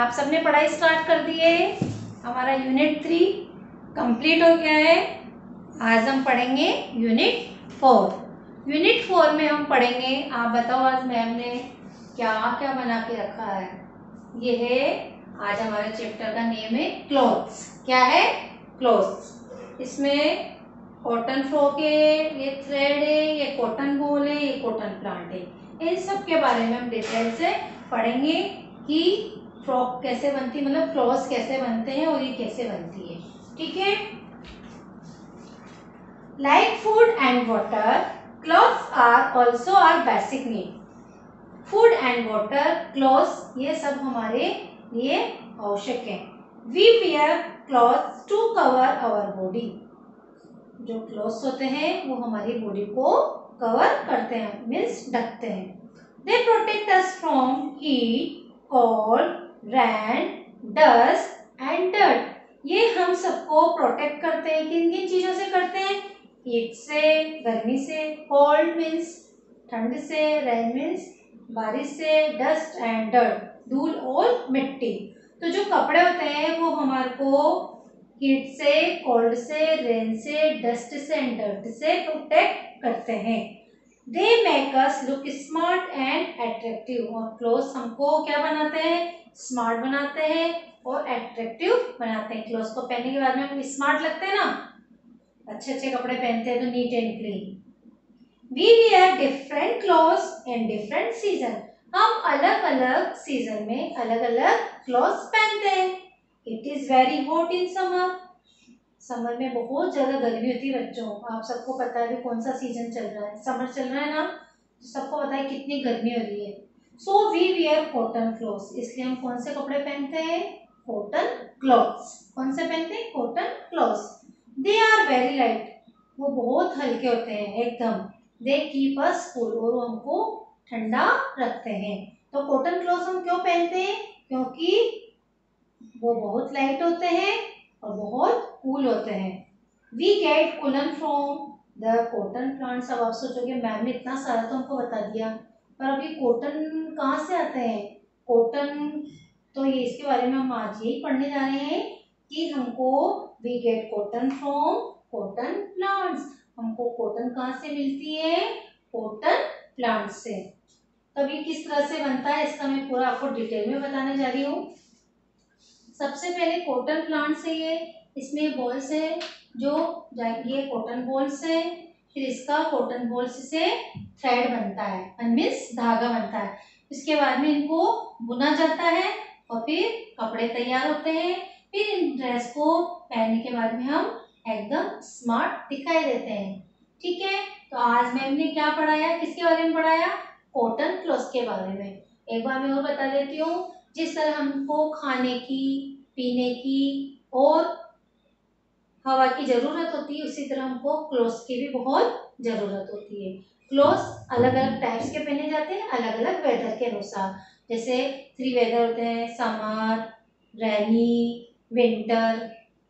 आप सबने पढ़ाई स्टार्ट कर दी है। हमारा यूनिट थ्री कंप्लीट हो गया है। आज हम पढ़ेंगे यूनिट फोर यूनिट फोर में हम पढ़ेंगे, आप बताओ आज मैम ने क्या क्या बना के रखा है? ये है, आज हमारे चैप्टर का नेम है क्लोथ्स क्या है? क्लोथ्स इसमें कॉटन फ्रॉक है, ये थ्रेड है, ये कॉटन बॉल है, ये कॉटन प्लांट है। इन सब के बारे में हम डिटेल से पढ़ेंगे कि फ्रॉक कैसे बनती है मतलब क्लॉथ कैसे बनते हैं और ये कैसे बनती है। ठीक है? Like food and water clothes are also are basic need food and water clothes ये सब हमारे लिए आवश्यक है। We wear cloth to cover our body जो क्लॉथ्स होते हैं, वो हमारी बॉडी को कवर करते हैं मीन्स ढकते हैं। They protect us from heat cold rain dust and dirt ये हम सबको प्रोटेक्ट करते हैं, किन किन चीज़ों से करते हैं? हीट से, गर्मी से कोल्ड मीन्स ठंड से रैन मीन्स बारिश से डस्ट एंड डर्ट धूल और मिट्टी। तो जो कपड़े होते हैं, वो हमारे को हीट से कोल्ड से रेन से डस्ट से एंड डर्ट से प्रोटेक्ट करते हैं। They make us look smart and attractive और क्लोथ हमको क्या बनाते हैं? स्मार्ट बनाते हैं और अट्रैक्टिव बनाते हैं. क्लोथ को पहनने के बाद में हम स्मार्ट लगते हैं ना? अच्छे अच्छे कपड़े पहनते हैं तो neat and clean we wear different cloth in different season हम अलग अलग सीज़न में अलग अलग क्लॉथ्स पहनते हैं. It is very hot in summer summer में बहुत ज़्यादा गर्मी होती है बच्चों, आप सबको पता है कौन सा सीज़न चल रहा है। समर चल रहा है ना तो सबको पता है कितनी गर्मी हो रही है। So we wear cotton clothes इसलिए हम कौन से कपड़े पहनते हैं? कॉटन क्लॉथ्स कौन से पहनते हैं? Cotton clothes they are very light वो बहुत हल्के होते हैं, एकदम। दे कीप अस कूल और वो हमको ठंडा रखते हैं। तो कॉटन क्लॉथ हम क्यों पहनते हैं? क्योंकि वो बहुत लाइट होते हैं और बहुत कूल होते हैं। We get cotton from the cotton plants अब आप सोचोगे मैम ने इतना सारा तो हमको बता दिया। पर अभी कॉटन कहाँ से आते हैं? कॉटन तो ये इसके बारे में हम आज यही पढ़ने जा रहे हैं कि हमको we get cotton from cotton plants हमको कॉटन कहाँ से मिलती है? कॉटन प्लांट से। तभी किस तरह से बनता है, इसका मैं पूरा आपको डिटेल में बताने जा रही हूँ। सबसे पहले कॉटन प्लांट से ये, इसमें बॉल्स है, जो ये कॉटन बॉल्स है फिर इसका कॉटन बॉल्स से थ्रेड बनता है मीन्स धागा बनता है। इसके बाद में इनको बुना जाता है, और फिर कपड़े तैयार होते हैं। फिर इन ड्रेस को पहनने के बाद में हम एकदम स्मार्ट दिखाई देते हैं। ठीक है? तो आज मैम ने क्या पढ़ाया? किसके बारे में पढ़ाया? कॉटन क्लॉथ के बारे में। एक बार मैं और बता देती हूँ। जिस तरह हमको खाने की, पीने की और हवा की ज़रूरत होती है, उसी तरह हमको क्लोथ्स की भी बहुत ज़रूरत होती है। क्लोथ्स अलग अलग टाइप्स के पहने जाते हैं अलग अलग वेदर के अनुसार। जैसे थ्री वेदर होते हैं समर रैनी विंटर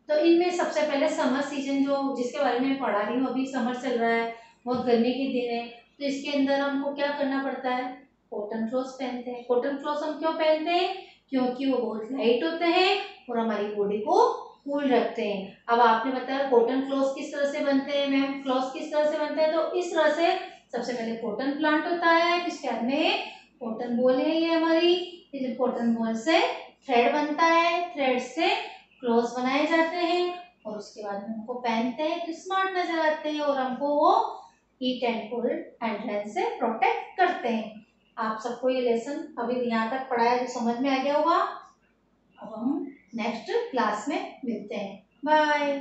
तो इनमें सबसे पहले समर सीज़न जो, जिसके बारे में पढ़ा रही हूँ, अभी समर चल रहा है, बहुत गर्मी के दिन है तो इसके अंदर हमको क्या करना पड़ता है? कॉटन क्लॉथ पहनते हैं। कॉटन क्लॉथ हम क्यों पहनते हैं? क्योंकि वो बहुत लाइट होते हैं और हमारी बॉडी को कूल रखते हैं। अब आपने बताया कॉटन क्लॉथ किस तरह से बनते हैं मैम क्लॉथ किस तरह से बनते हैं? तो इस तरह से सबसे पहले कॉटन प्लांट होता है इसके बाद में कॉटन बॉल है ये हमारी। फिर कॉटन बॉल से थ्रेड बनता है थ्रेड से क्लॉथ बनाए जाते हैं और उसके बाद में हमको पहनते हैं तो स्मार्ट नज़र आते हैं और हमको वो हीट एंड कोल्ड एंड से प्रोटेक्ट करते हैं। आप सबको ये लेसन अभी यहाँ तक पढ़ाया जो समझ में आ गया होगा। अब हम नेक्स्ट क्लास में मिलते हैं। बाय